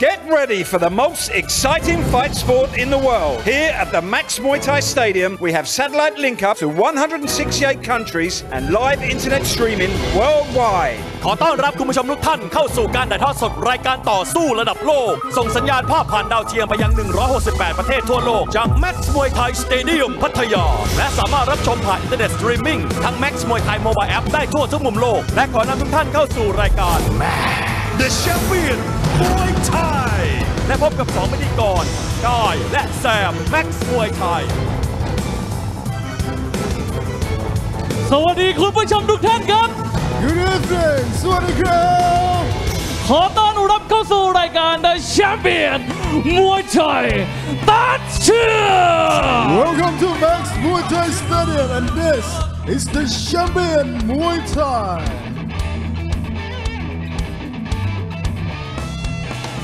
Get ready for the most exciting fight sport in the world. Here at the Max Muay Thai Stadium, we have satellite link up to 168 countries and live internet streaming worldwide. ขอต้อนรับคุณผู้ชมทุกท่านเข้าสู่การถ่ายทอดสดรายการต่อสู้ระดับโลก ส่งสัญญาณภาพผ่านดาวเทียมไปยัง 168 ประเทศทั่วโลก จาก Max มวยไทยสเตเดียมพัทยา และสามารถรับชมผ่านอินเทอร์เน็ตสตรีมมิ่งทั้ง Max มวยไทย Mobile App ได้ทั่วทุกมุมโลก และขอนำทุกท่านเข้าสู่รายการ The Champion มวยไทย และพบกับสองพิธีกรกายและแซม Max มวยไทย สวัสดีคุณผู้ชมทุกท่านครับ Good evening สวัสดีครับ ขอต้อนรับเข้าสู่รายการ The Champion มวยไทยตัดเชือก Welcome to Max Muay Thai Stadium and this is the champion Muay Thai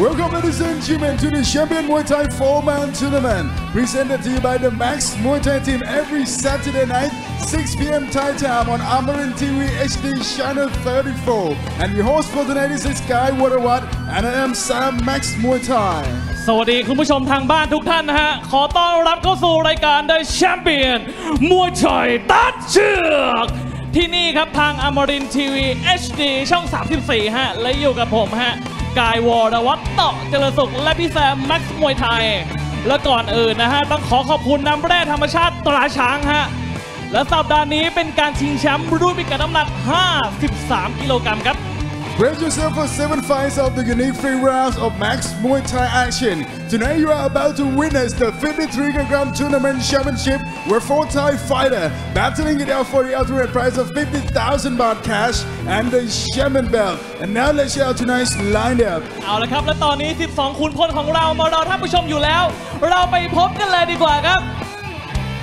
Welcome ladies and gentlemen to the champion Muay Thai four-man tournament presented to you by the Max Muay Thai team every Saturday night 6 p.m. Thai time on Amarin TV HD channel 34 and your host for tonight is Sky Waterwatt and I am Sam Max Muay Thai สวัสดีคุณผู้ชมทางบ้านทุกท่านนะฮะ ขอต้อนรับเข้าสู่รายการ The Champion มวยไทยตัดเชือกที่นี่ครับทางอมรินทีวี HD ช่อง 34 ฮะ และอยู่กับผมฮะ กายวรวัตรเต่อเจริญสุขและพี่แซมแม็กซ์มวยไทย และก่อนอื่นนะฮะ ต้องขอขอบคุณน้ำแร่ธรรมชาติตราช้างฮะ และสัปดาห์นี้เป็นการชิงแชมป์รุ่นพิกัดน้ำหนัก 53 กิโลกรัมครับ Brace yourself for seven fights of the unique three rounds of Max Muay Thai action. Tonight you are about to witness the 53 kg tournament championship where four Thai fighter battling it out for the ultimate prize of 50,000 baht cash and the champion belt. And now let's check out tonight's lineup. เอาละครับ และตอนนี้ 12 คุณพลของเรามารอท่านผู้ชมอยู่แล้ว เราไปพบกันเลยดีกว่าครับ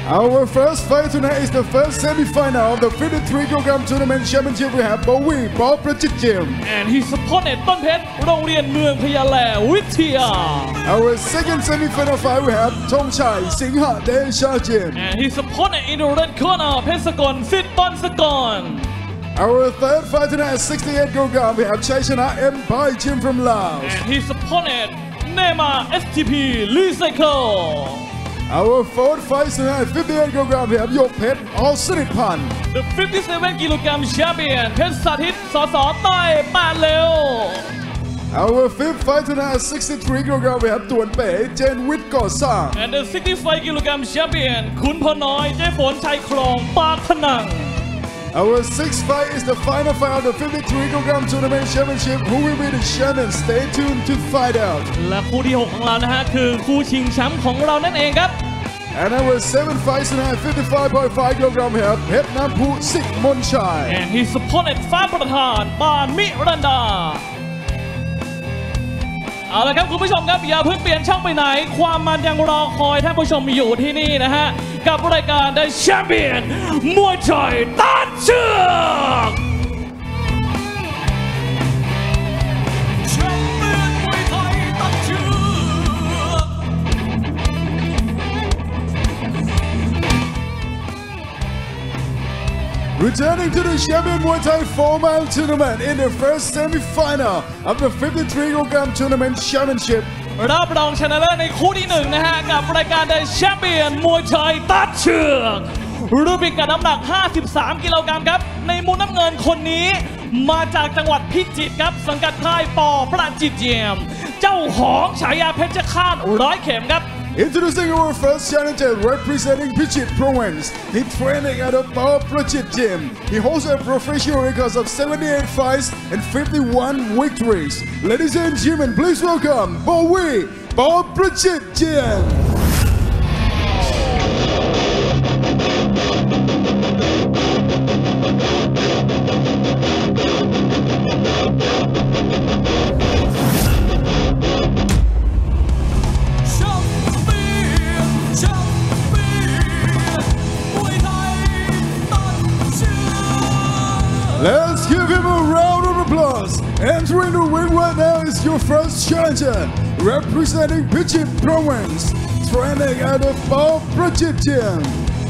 Our first fight tonight is the first semi-final of the 53 kg tournament championship. We have Bowie Bob Prachit Gym. and his opponent ต้นเพชร โรงเรียนเมืองพยาแลวิทยา Our second semi-final fight we have Thong Chai Singha Desha Gym. and his opponent in the red corner เพชรสกลสิทธิ์ปอนสกล Our third fight tonight at 68 kg we have Chaitana Empire Gym from Laos. and his opponent Nema STP Recycle Our fourth fight tonight at 58 kg we have Yok Pet All Sinit Pan. the 57กิโลกรัม champion เพชรสาธิตสสใต้ปานเร็ว Our fifth fight tonight at 63 kg we have Tuan Pei Jen Wit Ko Sang. and the 65กิโลกรัม champion ขุนพลน้อยเ Our sixth fight is the final fight of the 53 kg tournament championship. Who will be the champion? Stay tuned to find out. และคู่ที่ 6 ของเรานะฮะ คือคู่ชิงแชมป์ของเรานั่นเองครับ And our seventh fight tonight at 55.5 kg we have Pet Nampu Sik Monchai. and his opponent ฟ้าป เอาละครับคุณผู้ชมครับอย่าเพิ่งเปลี่ยนช่องไปไหน ความมันยังรอคอยท่านผู้ชมอยู่ที่นี่นะฮะ กับรายการ The Champion มวยไทยต้านเชือก Returning to the champion Muay Thai four-man tournament in the first semi-final of the 53 kg tournament championship. รับรองชนะเลิศในคู่ที่หนึ่งนะฮะ กับรายการ The Champion มวยไทยตัดเชือกรูปพิกัดน้ำหนัก 53 กิโลกรัมครับ ในมุมน้ำเงินคนนี้ มาจากจังหวัดพิจิตรครับ สังกัดค่ายปอประจิตเจียม เจ้าของฉายาเพชรฆาตร้อยเข็มครับ Introducing our first challenger representing Pichit Province. He training at a Power Prachit gym. He holds a professional record of 78 fights and 51 victories. Ladies and gentlemen, please welcome Bowie Power Prachit Gym. Let's challenger representing Bridget Province, training at the Fall Bridgetian.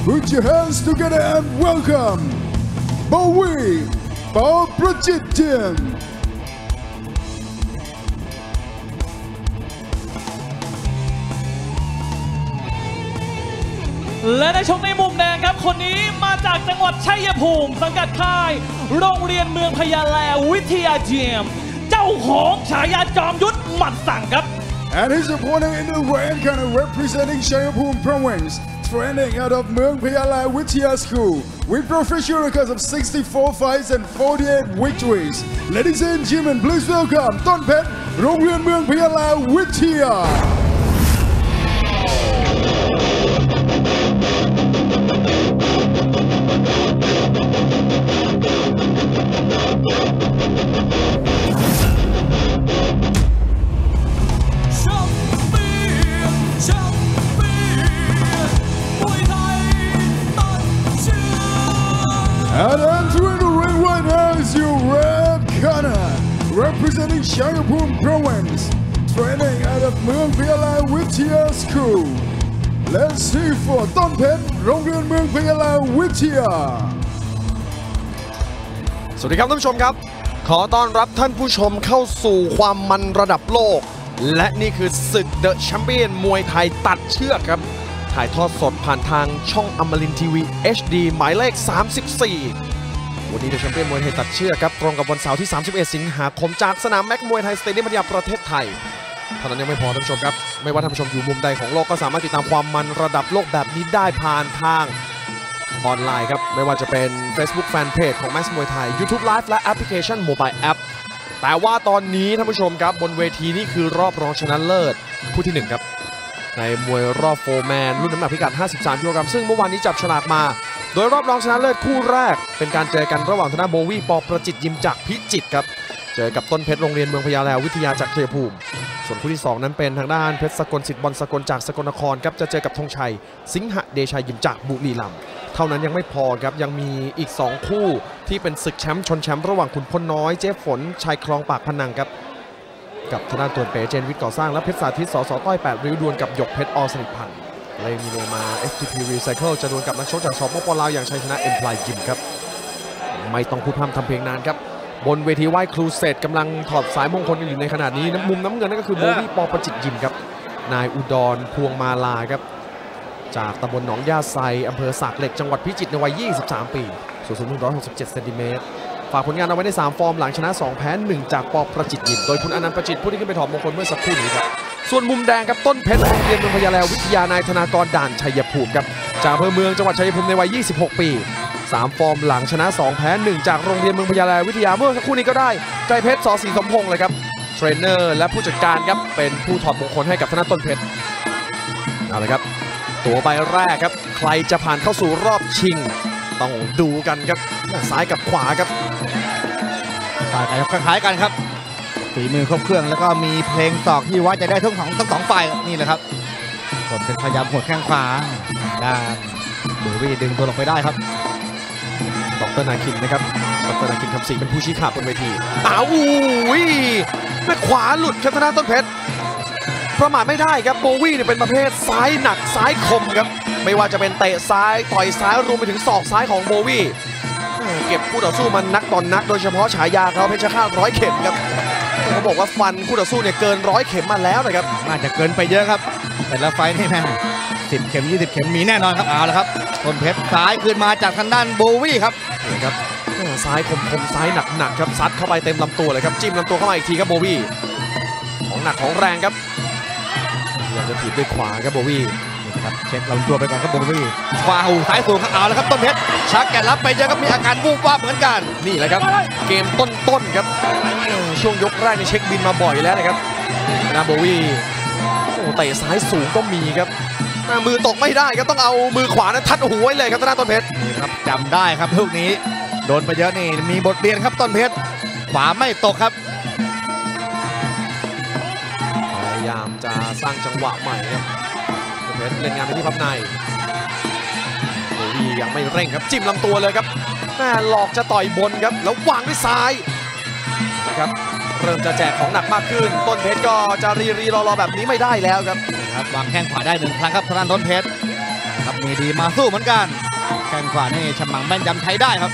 Put your hands together and welcome Bowie Paul Bridgetian. Ladies และในชมในมุมแดงครับคนนี้มาจากจังหวัดชัยภูมิ สังกัดค่าย โรงเรียนเมืองพยาแลวิทยาเจียม เจ้าของฉายาจอมยุทธ หมัดสั่งครับ And his opponent in the red corner representing Shayapum Province, training out of Muang Payala Witia School with professional records of 64 fights and 48 victories. Ladies and gentlemen, please welcome Don Pet, Rongrian Muang Payala Witia. แช And entering the ring right now is your red corner, representing Shayapum Province, training out of Muang Payala Witia School. Let's see for Don Pet, Rongrian Muang Payala Witia. สวัสดีครับท่านผู้ชมครับ ขอต้อนรับท่านผู้ชมเข้าสู่ความมันระดับโลก และนี่คือศึกเดอะแชมเปี้ยนมวยไทยตัดเชือกครับ ถ่ายทอดสดผ่านทางช่องอมรินทร์ทีวี HD หมายเลข 34 วันนี้ The Champion มวยไทยตัดเชือกครับ ตรงกับวันเสาร์ที่ 31 สิงหาคมจากสนาม Max มวยไทยสเตเดียมพัทยาประเทศไทยเท่านั้นยังไม่พอท่านผู้ชมครับ ไม่ว่าท่านผู้ชมอยู่มุมใดของโลกก็สามารถติดตามความมันระดับโลกแบบนี้ได้ผ่านทางออนไลน์ครับ ไม่ว่าจะเป็น Facebook Fanpage ของ Max มวยไทย YouTube Live และแอปพลิเคชัน Mobile App แต่ว่าตอนนี้ท่านผู้ชมครับบนเวทีนี่คือรอบรองชนะเลิศคู่ที่1ครับ ในมวยรอบ four man รุ่นน้ำหนักพิกัด 53กิโลกรัมซึ่งเมื่อวานนี้จับฉลากมา โดยรอบรองชนะเลิศคู่แรก เป็นการเจอกันระหว่างทางด้านโบวี่ปอประจิตยิมจากพิจิตครับ เจอกับต้นเพชรโรงเรียนเมืองพญาแลวิทยาจากชัยภูมิ ส่วนคู่ที่ 2 นั้นเป็นทางด้านเพชรสกลสิทธิ์บอลสกลจากสกลนครครับจะเจอกับธงชัย สิงหเดชายิมจากบุรีรัมย์เท่านั้นยังไม่พอครับยังมีอีก 2 คู่ที่เป็นศึกแชมป์ชนแชมป์ระหว่างขุนพลน้อยเจ๊ฝนชายคลองปากพนังครับ กับทางด้านตัวเป๋เจนวิทย์ก่อสร้างและเพชรสาธิตสสต้อย 8 ริ้วดวลกับหยกเพชรอสนิทพันธ์เลมีเนมา FTP Recycle จะดวลกับนักชกจากสปปลาวอย่างชัยชนะเอ็มพลายยิมครับ ไม่ต้องพูดพร่ำทำเพลงนานครับ บนเวทีไหว้ครูเสร็จกำลังถอดสายมงคลกันอยู่ในขณะนี้มุมน้ำเงินนั่นก็คือโบวี่ปอประจิตยิมครับ นายอุดรพวงมาลาครับ จากตำบลหนองย่าไซอำเภอสากเหล็กจังหวัดพิจิตรในวัย 23 ปี สูงสูง167 เซนติเมตร ฝากผลงานเอาไว้ใน 3 ฟอร์มหลังชนะ 2 แพ้ 1 จากปอประจิตยิมโดยคุณอนันต์ประจิตผู้ที่ขึ้นไปถอดมงคลเมื่อสักครู่นี้ครับ ส่วนมุมแดงครับต้นเพชรโรงเรียนเมืองพญาแลวิทยานายธนากรด่านชัยภูมิครับจากอำเภอเมืองจังหวัดชัยภูมิในวัย 26 ปี 3 ฟอร์มหลังชนะ 2 แพ้ 1 จากโรงเรียนเมืองพญาแลวิทยาเมื่อสักครู่นี้ก็ได้ใจเพชรสอศรีสมพงษ์เลยครับเทรนเนอร์และผู้จัดการครับเป็นผู้ถอดมงคลให้กับธนาต้นเพชรเอาละครับ ตั๋วใบแรกครับ ใครจะผ่านเข้าสู่รอบชิง ต้องดูกันครับซ้ายกับขวาครับต่างกันครับคล้ายๆกันครับฝีมือครบเครื่องแล้วก็มีเพลงตอกที่วัดจะได้ทั้งสองทั้งสองฝ่ายนี่แหละครับส่วนเป็นพยายามหดแข้งขวาด้านดูวี่ดึงตัวลงไปได้ครับดรนาคินนะครับดรนาคินคำศรีเป็นผู้ชี้ขาดบนเวทีอ้าวอุ้ยแม่ขวาหลุดครับธนาต้นเพชร ประมาทไม่ได้ครับโบวี่เนี่ยเป็นประเภทซ้ายหนักซ้ายคมครับ ไม่ว่าจะเป็นเตะซ้ายต่อยซ้ายรวมไปถึงศอกซ้ายของโบวี่แม่เก็บคู่ต่อสู้มันนักต่อนนัก โดยเฉพาะฉายาเขาเพชรฆาตร้อยเข็มครับเขาบอกว่าฟันคู่ต่อสู้เนี่ยเกินร้อยเข็มมาแล้วนะครับน่าจะเกินไปเยอะครับ แต่ละไฟล์นี่แม่สิบเข็ม20เข็มมีแน่นอนครับเอาละครับต้นเพชรซ้ายคืนมาจากทางด้านโบวี่ครับนี่ครับแม่ซ้ายคมคมๆซ้ายหนักหนักๆครับซัดเข้าไปเต็มลำตัวเลยครับจิ้มลำตัวเข้ามาอีกทีครับโบวี่ของหนักของแรงครับพ ยายามจะถีบด้วยขวาครับโบวี่นี่นะครับเช็คลำตัวไปก่อนครับโบวี่ขวาหูซ้ายสูงครับเอาละครับต้นเพชรชักแกนรับไปเยอะครับมีอาการวูบวาบเหมือนกันนี่แหละครับ เกมต้นๆครับเออช่วงยกแรกนี่เช็คบินมาบ่อยแล้วนะครับนาโบวี่โอ้เตะซ้ายสูงก็มีครับแม่มือตกไม่ได้ครับต้องเอามือขวานั้นทัดหูไว้เลยครับธนาต้นเพชรนี่ครับจำได้ครับลูกนี้ โดนไปเยอะนี่มีบทเรียนครับต้นเพชรขวาไม่ตกครับายามจะสร้างจังหวะใหม่ครับต้นเพชรเล่นงานไปที่พับในโบวี่ยังไม่เร่งครับจิ้มลำตัวเลยครับแม่หลอกจะต่อยบนครับแล้ววางด้วยซ้ายนะครับเริ่มจะแจกของหนักมากขึ้น ต้นเพชรก็จะรีรีรอรอๆแบบนี้ไม่ได้แล้วครับครับวางแข้งขวาได้หนึ่งครั้งครับทางด้านต้นเพชรครับมีดีมาสู้เหมือนกันแข้งขวานี่ฉมังแม่นยำใช้ได้ครับ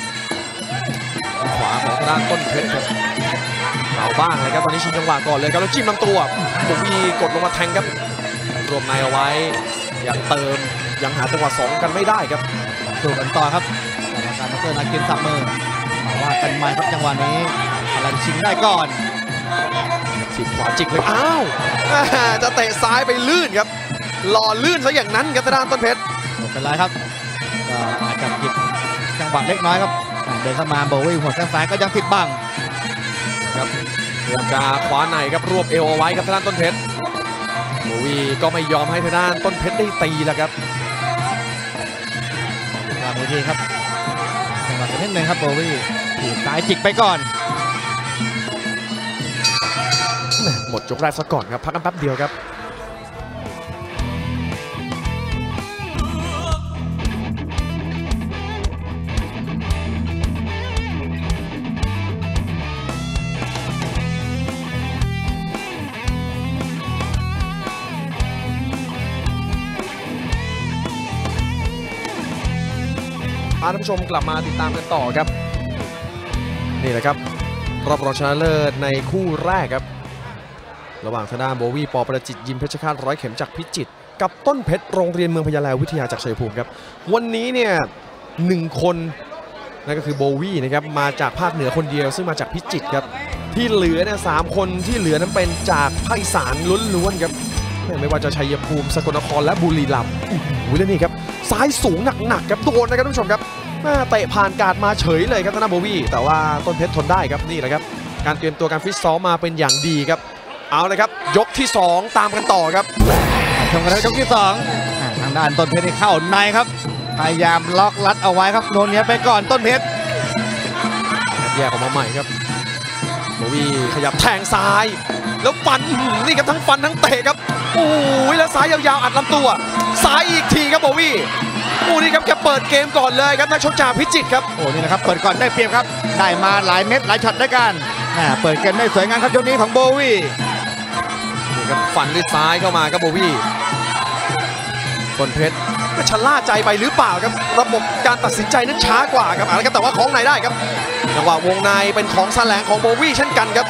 ขวาของทางด้านต้นเพชรครับ เอาบ้างเลยครับตอนนี้ชิงจังหวะก่อนเลยครับแล้วจิ้มลำตัวบุกมีกดลงมาแทงครับ รวมในเอาไว้ ยังเติมยังหาจังหวะสองกันไม่ได้ครับสู้กันต่อครับกรรมการดรนากินสับมือมาว่ากันใหม่ครับจังหวะนี้อะไรชิงได้ก่อนฉีกขวาจิกเลยอ้าวแม่จะเตะซ้ายไปลื่นครับหล่อลื่นซะอย่างนั้นครับทางด้านต้นเพชรไม่เป็นไรครับก็อาจจะหยิบจังหวะเล็กน้อยครับอ่าเดินเข้ามาโบวี่หัวแข้งซ้ายก็ยังติดบังครับ พยายามจะคว้าในครับรวบเอวเอาไว้ครับทางด้านต้นเพชรโบวีก็ไม่ยอมให้ทางด้านต้นเพชรได้ตีแล้วครับตามเวทีครับจังหวะกันนิดนึงครับโบวี่ถีบซ้ายจิกไปก่อน หมดยกแรกซะก่อนครับพักกันแป๊บเดียวครับาท่านผู้ชมกลับมาติดตามกันต่อครับ นี่แหละครับรอบรองชนะเลิศในคู่แรกครับ ระหว่างทางด้านโบวี่ปอประจิตยิมเพชรฆาตร้อยเข็มจากพิจิตรกับต้นเพชรโรงเรียนเมืองพญาแลวิทยาจากชัยภูมิครับ วันนี้เนี่ยหนึ่งคนนั่นก็คือโบวี่นะครับมาจากภาคเหนือคนเดียวซึ่งมาจากพิจิตรครับ ที่เหลือเนี่ยสามคนที่เหลือนั้นเป็นจากภาคอีสานล้วนๆครับไม่ว่าจะชัยภูมิสกลนครและบุรีรัมย์โอ้โหแล้วนี่ครับ ซ้ายสูงหนักๆครับโดนนะครับท่านผู้ชมครับแม่เตะผ่านการดมาเฉยเลยครับทางด้านโบวี่แต่ว่าต้นเพชรทนได้ครับนี่แหละครับ การเตรียมตัวการฟิตซ้อมมาเป็นอย่างดีครับ เอาเลยครับ ยกที่ 2 ตามกันต่อครับชมกันแล้วยกที่สองอ่าทางด้านต้นเพชรนี่เข้าในครับพยายามล็อกลัดเอาไว้ครับโนนเนี้ยไปก่อนต้นเพชรแยกออกมาใหม่ครับโบวี่ขยับแทงซ้าย แล้วฟันอื้อหือนี่ครับทั้งฟันทั้งเตะครับโอ้ยแล้วซ้ายยาวๆอัดลำตัว ซ้ายอีกทีครับโบวี่โอ้นี่ครับแกเปิดเกมก่อนเลยครับนักชกจากพิจิตรครับโอ้นี่นะครับเปิดก่อนได้เปรียบครับได้มาหลายเม็ดหลายช็อตด้วยกันอ่าเปิดเกมได้สวยงามครับยกนี้ของโบวี่นี่ครับฟันด้วยซ้ายเข้ามาครับโบวี่ต้นเพชรก็ชะล่าใจไปหรือเปล่าครับระบบการตัดสินใจนั้นช้ากว่าครับเอาละครับแต่ว่าของในได้ครับจังหวะวงในเป็นของแสลงของโบวี่เช่นกันครับ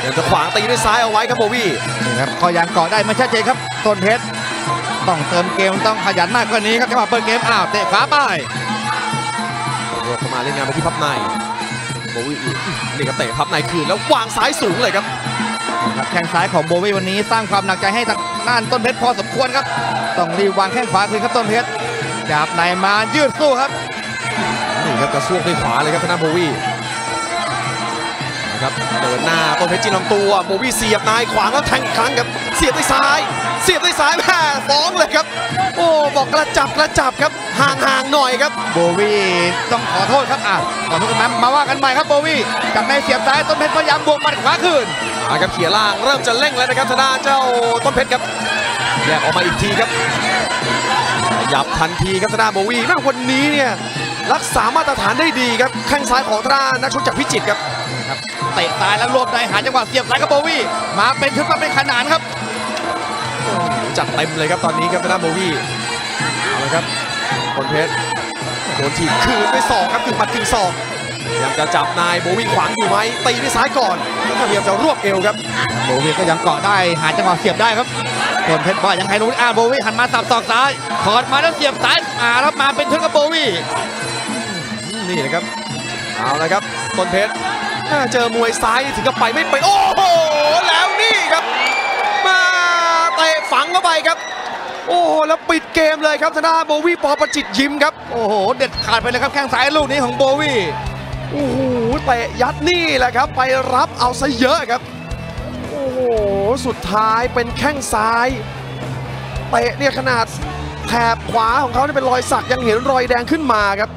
เดี๋ยวจะขวางตีด้วยซ้ายเอาไว้ครับโบวี่นี่ครับก็ยังเกาะได้ไม่ชัดเจนครับต้นเพชร ต้องเติมเกมต้องขยันมากกว่านี้ครับจังหวะเปิดเกมอ้าวเตะขวาไปโยกเข้ามาเล่นงานไปที่พับในโบวี่อีกนี่ครับเตะพับในคืนแล้ววางซ้ายสูงเลยครับครับแข้งซ้ายของโบวี่วันนี้สร้างความหนักใจให้ทางด้านต้นเพชรพอสมควรครับ ต้องรีบวางแข้งขวาคืนครับต้นเพชรจับในมายืดสู้ครับนี่ครับกระซวกด้วยขวาเลยครับทางด้านโบวี่นะครับเดินหน้าต้นเพชรจีนลำตัวโบวี่เสียบนายขวางแล้วแทงอีกครั้งครับ เสียบด้วยซ้าย เสียบด้วยซ้ายแม่ฟ้องเลยครับ โอ้บอกกระจับกระจับครับห่างๆหน่อยครับ โบวี่ต้องขอโทษครับอะขอโทษกันมามาว่ากันใหม่ครับโบวี่จับในเสียบซ้ายต้นเพชรพยายามบวกหมัดขวาคืนเอาครับเขี่ยล่างเริ่มจะเร่งแล้วนะครับทางด้านเจ้าต้นเพชรครับแยกออกมาอีกทีครับขยับทันทีครับทางด้านโบวี่แม่วันนี้เนี่ยรักษามาตรฐานได้ดีครับแข้งซ้ายของทางด้านนักชกจากพิจิตรครับครับเตะซ้ายแล้วรวบในหาจังหวะเสียบซ้ายครับโบวี่มาเป็นชุดมาเป็นขนานครับ จัดเต็มเลยครับตอนนี้ครับทางด้านโบวี่เอาละครับต้นเพชรโดนถีบคืนด้วยศอกครับถึงหมัดถึงศอกพยายามจะจับนายโบวี่ขวางอยู่ไหมตีด้วยซ้ายก่อนพยายามจะรวบเอวครับโบวี่ก็ยังเกาะได้หาจังหวะเสียบได้ครับต้นเพชรว่ายังไงรู้อ่าโบวี่หันมาสับศอกซ้ายถอดมาแล้วเสียบซ้ายอ่าแล้วมาเป็นชุดกับโบวี่นี่นะครับเอาละครับต้นเพชรอ่าเจอมวยซ้ายถึงกับไปไม่ไปโอ้โหแล้วนี่ครับมา เตะฝังเข้าไปครับ โอ้โหแล้วปิดเกมเลยครับธนาโบวี่ปอประจิตยิ้มครับ โอ้โห เด็ดขาดไปเลยครับแข้งซ้ายลูกนี้ของโบวี่โอ้โหเตะยัดนี่แหละครับ ไปรับเอาซะเยอะครับ โอ้โห สุดท้ายเป็นแข้งซ้ายเตะเนี่ยขนาดแถบขวาของเขาเนี่ยเป็นรอยสักยังเห็นรอยแดงขึ้นมาครับ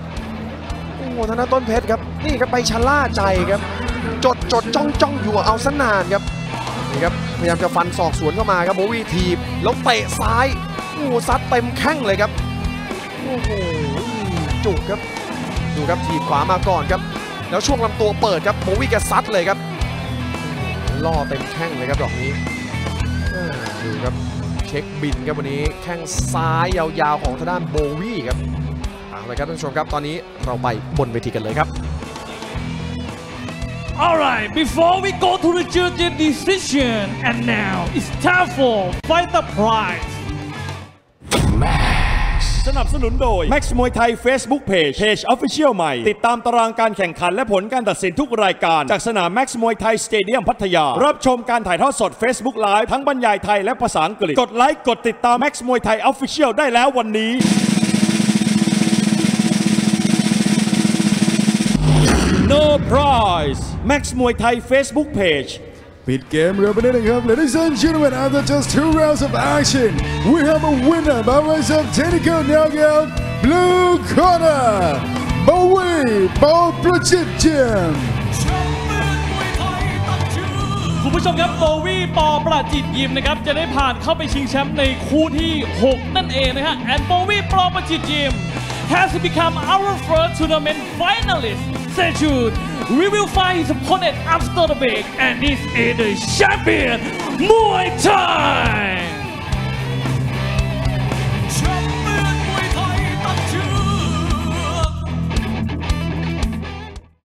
โอ้โหธนาต้นเพชรครับนี่ครับไปชะล่าใจครับ จดจดจ้องจ้องอยู่เอาสนานครับนี่ครับ พยายามจะฟันศอกสวนเข้ามาครับโบวีทีบแล้วเตะซ้ายโอ้ซัดเต็มแข้งเลยครับโอ้โหจุกครับดูครับทีบขวามาก่อนครับ แล้วช่วงลำตัวเปิดครับโบวี่แกซัดเลยครับล่อเต็มแข้งเลยครับดอกนี้ดูครับเช็คบินครับวันนี้แข้งซ้ายยาวๆของทางด้านโบวี่ครับเอาลยครับท่านผู้ชมครับตอนนี้เราไปบนเวทีกันเลยครับ Alright, before we go to the judges decision, and now it's time for Fight the Prize. สนับสนุนโดย Max มวยไทย Facebook Page Page Official ใหม่ ติดตามตารางการแข่งขันและผลการตัดสินทุกรายการ จากสนาม Max มวยไทยสเตเดียมพัทยา รับชมการถ่ายทอดสด Facebook Live ทั้งบรรยายไทยและภาษาอังกฤษ กดไลค์ กดติดตาม Max มวยไทย Official ได้แล้ววันนี้ No prize Max มวยไทย Facebook Page ปิดเกมเรือไปได้เลยครับ Ladies and gentlemen after just two rounds of action we have a winner by ways of technical knockout blue corner Bowie ปอประจิตเจียมคุณผู้ชมครับโบวี่ปอประจิตยิมนะครับจะได้ผ่านเข้าไปชิงแชมป์ในคู่ที่ 6 นั่นเองนะฮะ and โบวี่ปอประจิตยิม has become our first tournament finalist stay tuned we will find his opponent after the break and this is the champion Muay Thai